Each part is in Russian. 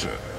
Culture.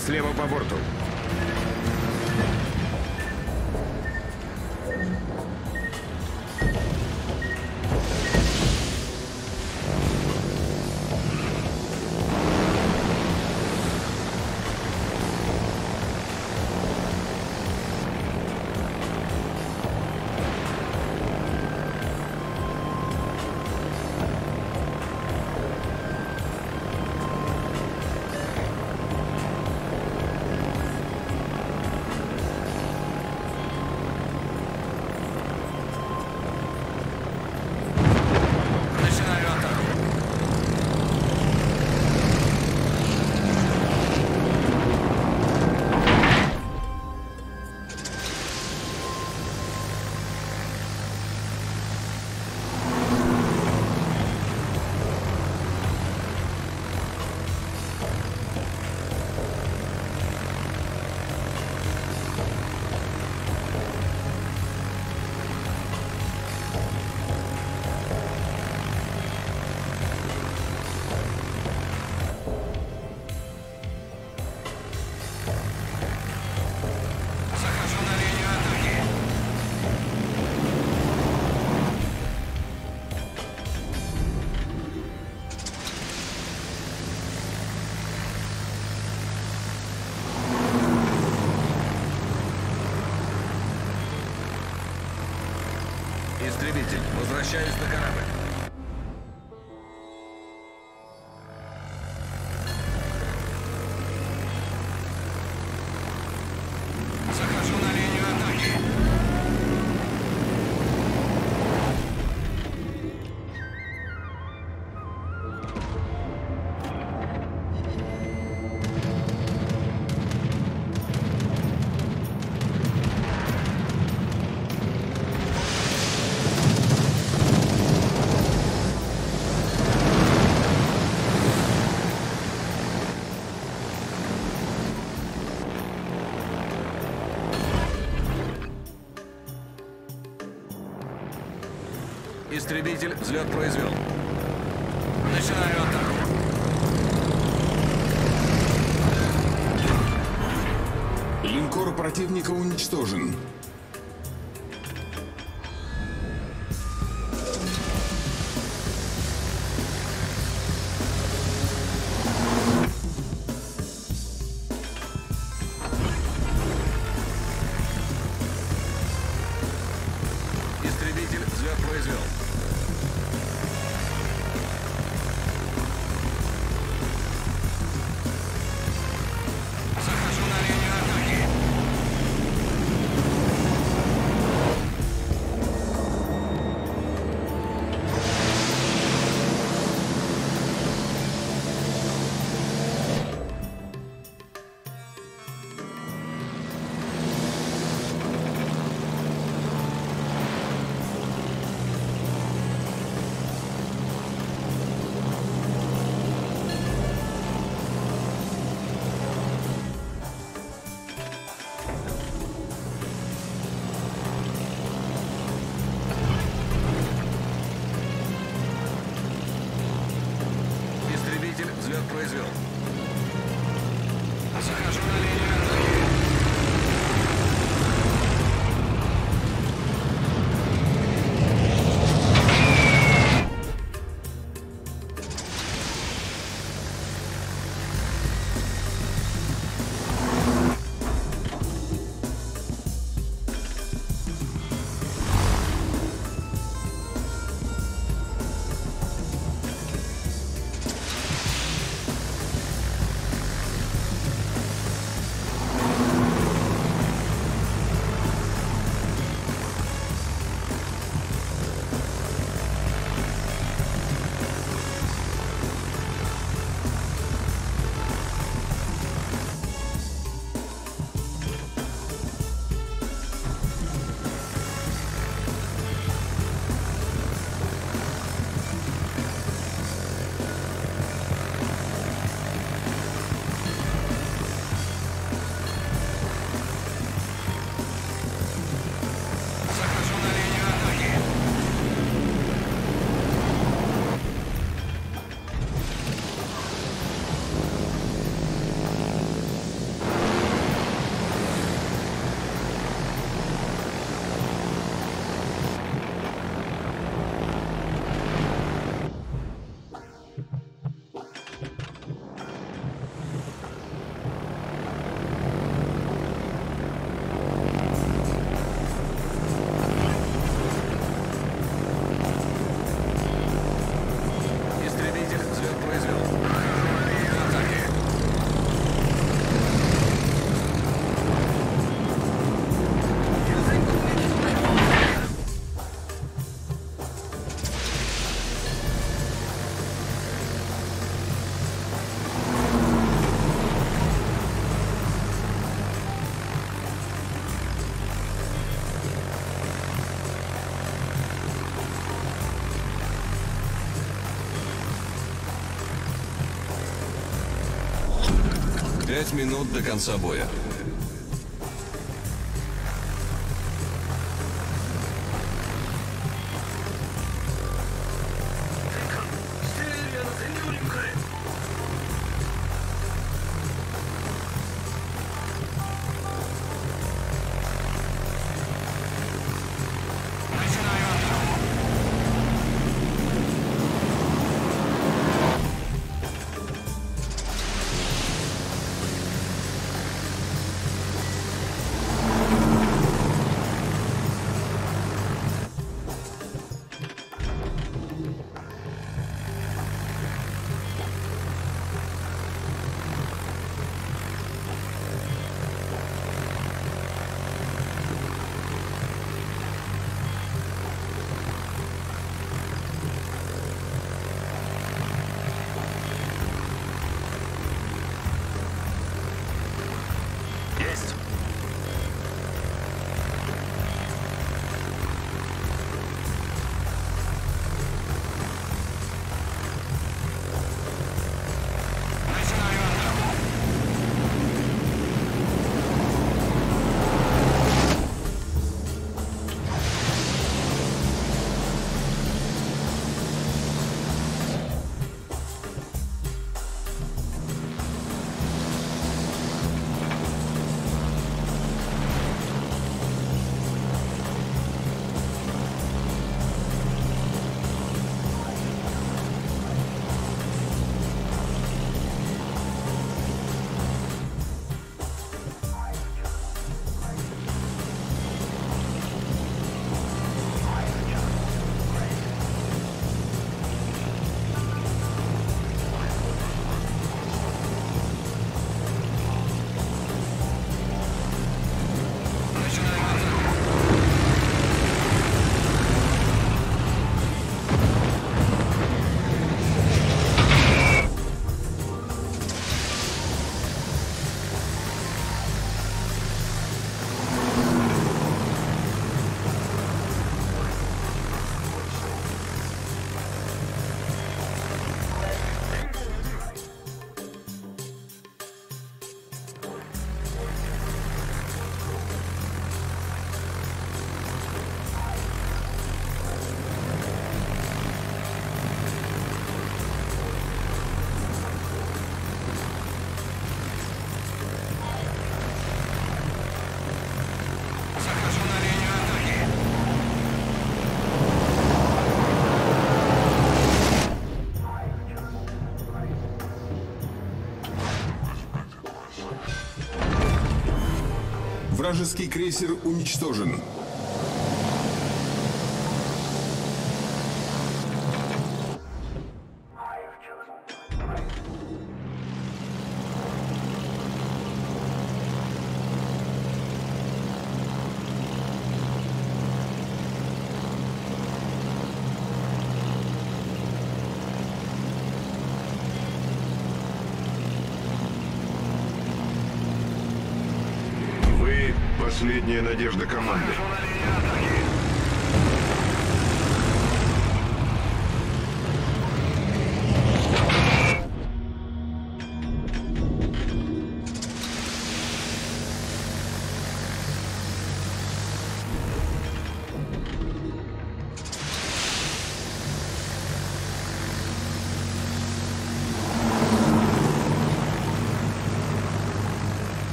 Слева по борту. Истребитель взлет произвел. Начинаю атаку. Линкор противника уничтожен. Произвел. Захожу на линию Пять минут до конца боя. Вражеский крейсер уничтожен. Contrôle à l'ennemi attaqué.